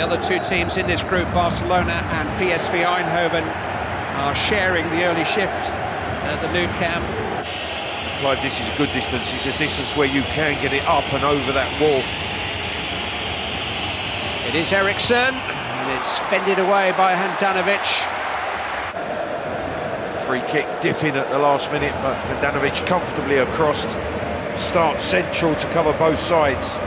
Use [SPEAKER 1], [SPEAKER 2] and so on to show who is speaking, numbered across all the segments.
[SPEAKER 1] The other two teams in this group, Barcelona and PSV Eindhoven, are sharing the early shift at the Nou Camp.
[SPEAKER 2] Clive, this is a good distance. It's a distance where you can get it up and over that wall.
[SPEAKER 1] It is Eriksen, and it's fended away by Handanovic.
[SPEAKER 2] Free kick dipping at the last minute, but Handanovic comfortably across. Start central to cover both sides.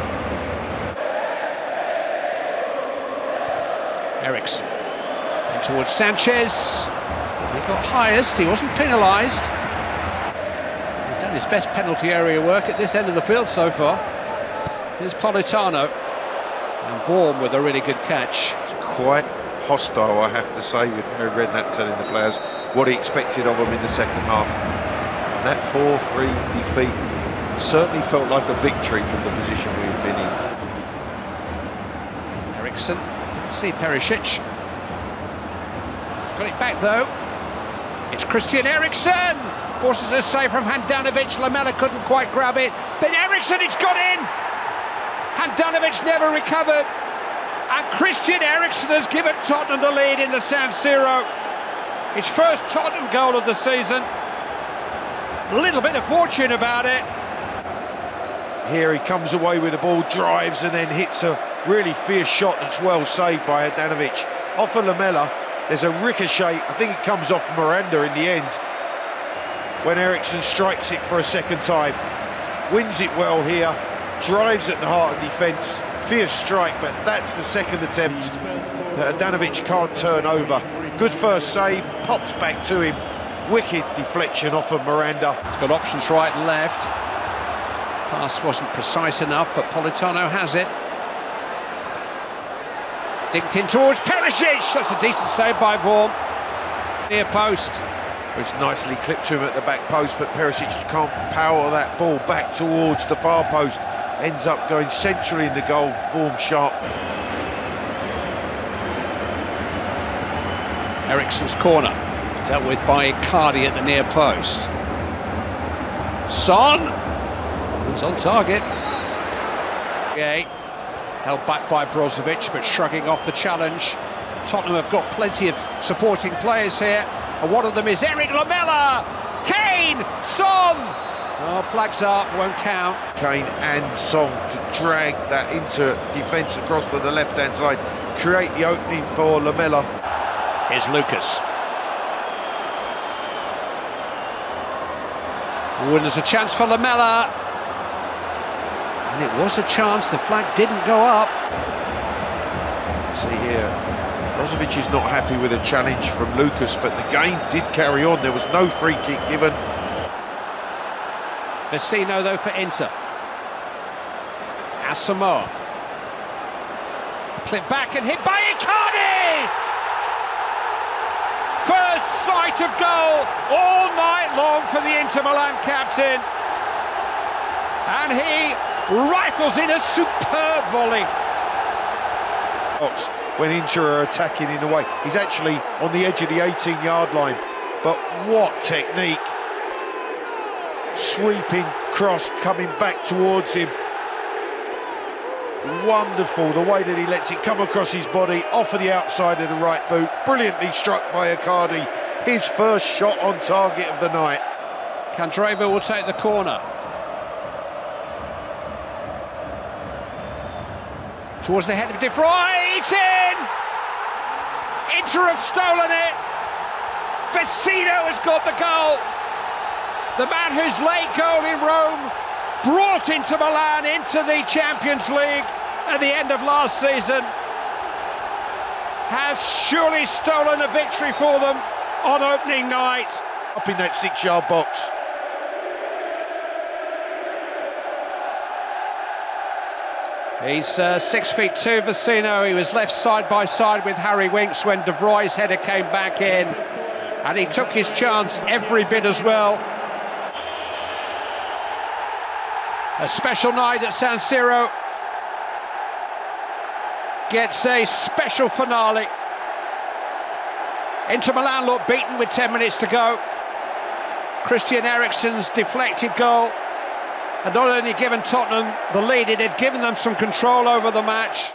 [SPEAKER 1] Eriksen and towards Sanchez. He got highest, he wasn't penalised. He's done his best penalty area work at this end of the field so far. Here's Politano. And Vorm with a really good catch.
[SPEAKER 2] It's quite hostile, I have to say, with Harry Redknapp telling the players what he expected of them in the second half. And that 4-3 defeat certainly felt like a victory from the position we've been in.
[SPEAKER 1] Eriksen, didn't see Perisic. He's got it back though. It's Christian Eriksen! Forces a save from Handanovic. Lamela couldn't quite grab it. But Eriksen, it's got in! Handanovic never recovered. And Christian Eriksen has given Tottenham the lead in the San Siro. His first Tottenham goal of the season. A little bit of fortune about it.
[SPEAKER 2] Here he comes away with the ball, drives and then hits a really fierce shot that's well saved by Handanovic. Off of Lamela, there's a ricochet, I think it comes off Miranda in the end, when Eriksen strikes it for a second time. Wins it well here, drives at the heart of defence, fierce strike, but that's the second attempt that Handanovic can't turn over. Good first save, pops back to him, wicked deflection off of Miranda.
[SPEAKER 1] He's got options right and left. Pass wasn't precise enough, but Politano has it. Dinked in towards Perisic. That's a decent save by Vorm. Near post.
[SPEAKER 2] It's nicely clipped to him at the back post, but Perisic can't power that ball back towards the far post. Ends up going centrally in the goal, Vorm sharp.
[SPEAKER 1] Eriksen's corner. Dealt with by Icardi at the near post. Son! He's on target. Okay. Held back by Brozovic, but shrugging off the challenge. Tottenham have got plenty of supporting players here, and one of them is Erik Lamela! Kane! Son! Oh, flags up, won't count.
[SPEAKER 2] Kane and Son to drag that into defence across to the left-hand side, create the opening for Lamela.
[SPEAKER 1] Here's Lucas. And there's a chance for Lamela. And it was a chance, the flag didn't go up.
[SPEAKER 2] See here, Brozovic is not happy with a challenge from Lucas, but the game did carry on. There was no free kick given.
[SPEAKER 1] Vecino, though, for Inter. Asamoah. Clip back and hit by Icardi! First sight of goal all night long for the Inter Milan captain. And he rifles in a superb volley.
[SPEAKER 2] When Inter are attacking in the way, he's actually on the edge of the 18-yard line. But what technique! Sweeping cross coming back towards him. Wonderful the way that he lets it come across his body, off of the outside of the right boot. Brilliantly struck by Icardi. His first shot on target of the night.
[SPEAKER 1] Candreva will take the corner. Towards the head of De Vrij, it's in! Inter have stolen it! Vecino has got the goal! The man whose late goal in Rome brought into Milan into the Champions League at the end of last season has surely stolen a victory for them on opening night.
[SPEAKER 2] Up in that six-yard box.
[SPEAKER 1] He's uh, six feet two, Vecino. He was left side by side with Harry Winks when De Vrij's header came back in. And he took his chance every bit as well. A special night at San Siro. Gets a special finale. Inter Milan look beaten with 10 minutes to go. Christian Eriksen's deflected goal had not only given Tottenham the lead, it had given them some control over the match.